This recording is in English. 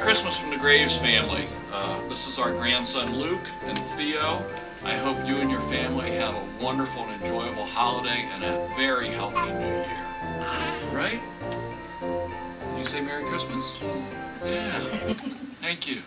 Christmas from the Graves family. Uh, this is our grandson Luke and Theo. I hope you and your family have a wonderful and enjoyable holiday and a very healthy new year. Right? Can you say Merry Christmas? Yeah. Thank you.